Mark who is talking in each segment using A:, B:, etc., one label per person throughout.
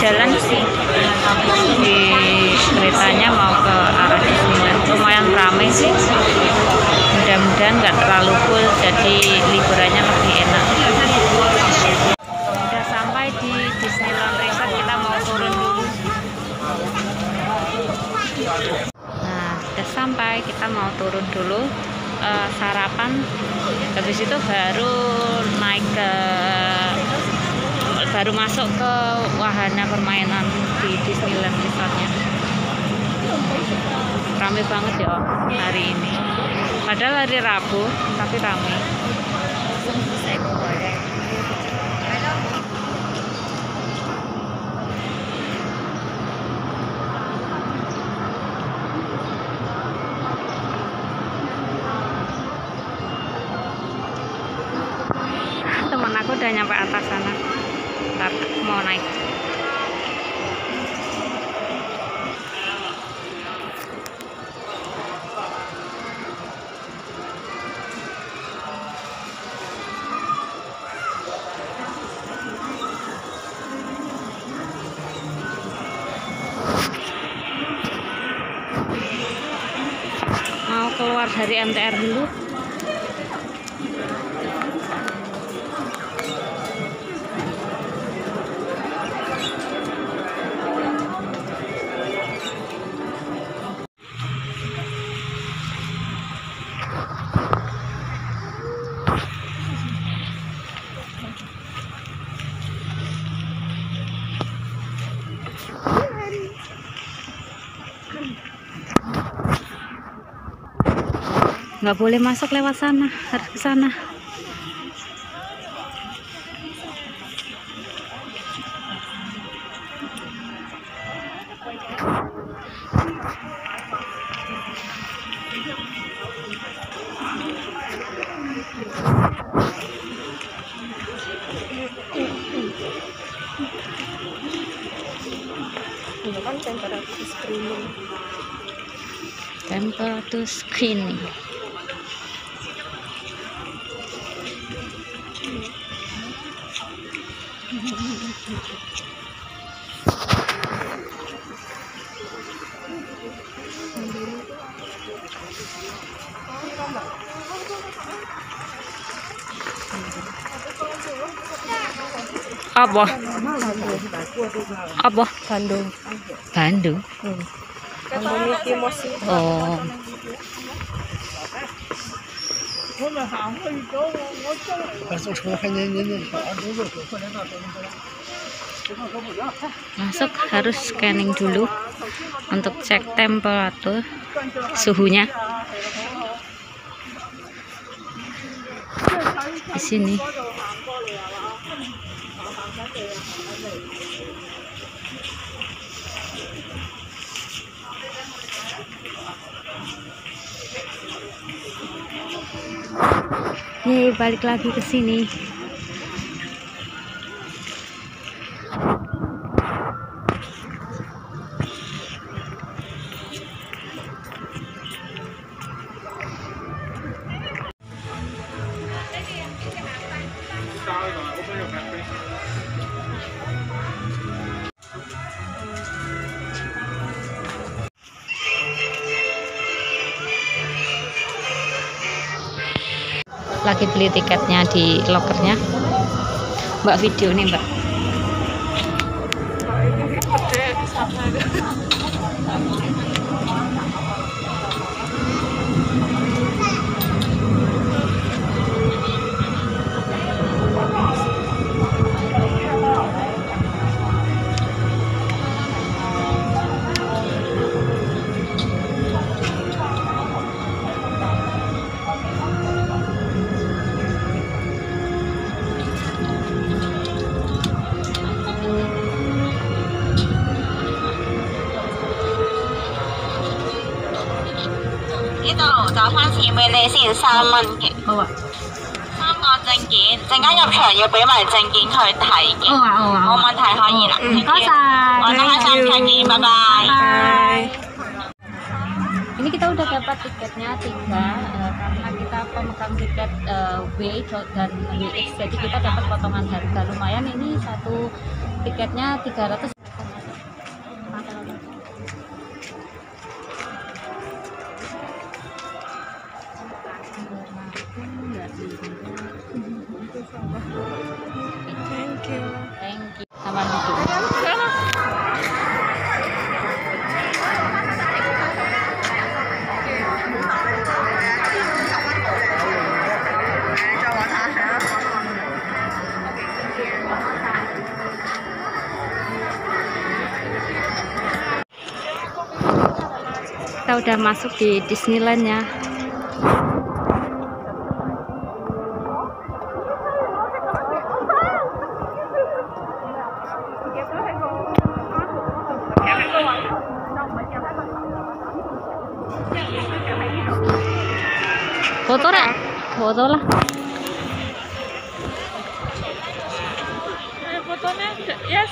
A: di keretanya mau ke arah Disneyland. Lumayan ramai sih. Mudah-mudahan nggak terlalu full jadi liburannya lebih enak. Udah sampai di Disneyland Resort kita mau turun dulu. Nah udah sampai kita mau turun dulu. Eh, sarapan. Habis itu baru naik ke baru masuk ke wahana permainan di Disneyland Resortnya rame banget ya hari ini. Padahal hari Rabu tapi rame. Teman aku udah nyampe atas sana ntar mau naik. Mau keluar dari MTR dulu nggak boleh masuk lewat sana harus ke sana
B: kan temperatur screening.
A: temple to screening apa apa
B: Bandung.
A: Bandung
B: Bandung Mickey Mouse.
A: oh masuk harus scanning dulu untuk cek temperatur suhunya di sini Yeay, balik lagi ke sini. Lagi beli tiketnya di lokernya. Mbak video nih mbak.
C: 呢 先，三蚊嘅。
A: 好啊
C: 三个证件，阵间入场要俾埋证件佢睇嘅。
A: 啊好啊
C: 冇问题可以啦。
A: 唔该晒
C: 我等下上场见，拜拜。
B: Bye.
A: ini kita udah dapat tiketnya tiga eh, karena kita pemegang tiket eh, W dan WX jadi kita dapat potongan harga lumayan ini satu tiketnya 300 udah masuk di Disneyland ya. Foto lah, foto lah.
B: fotonya yes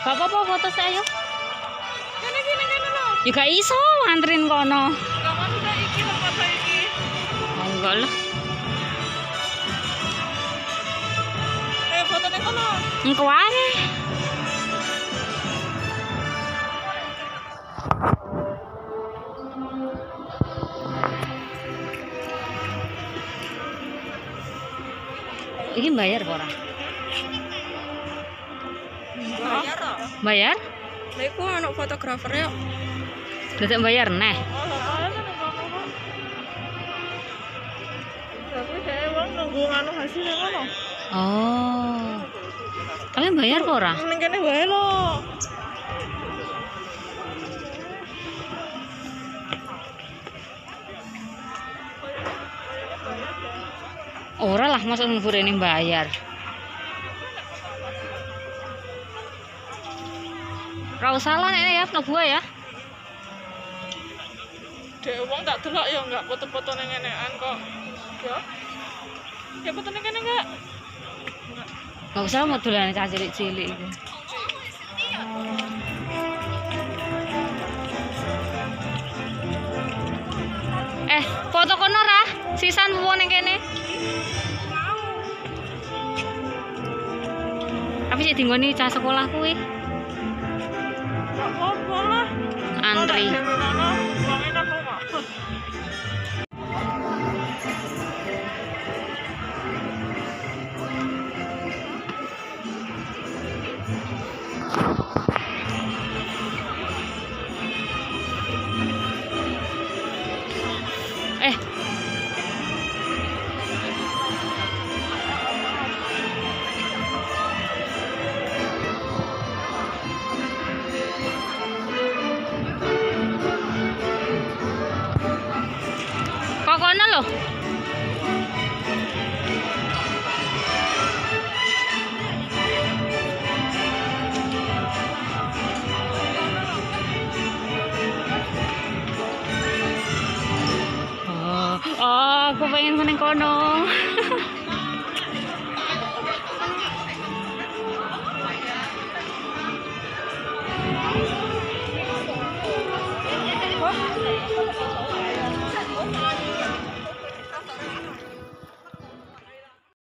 A: Gak apa-apa foto saya.
B: kene kene kene lo
A: Juga iso antrin kono.
B: gak udah iki lo foto iki
A: Oh, enggak lah.
B: eh fotonya kono
A: Engko wae. Ini bayar apa ora?
B: bayar
A: Bayar?
B: Lah iku anak fotografer ya.
A: Dadak bayar neh. Oh. Tapi bayar apa ora?
B: Ning kene wae lo.
A: Ora lah masa nunggu ini bayar. Lah nek ya mlebu ae ya.
B: Dek wong tak delok ya enggak foto-foto ning enekan kok. Ya. Ya foto ning kene enggak?
A: Gak usah mau dolan cah cilik-cilik iku. Eh, foto kono ra? Sisan pupu ning kene. Tapi sih dinggoni cah sekolah kuwi aku pengen meneng kono.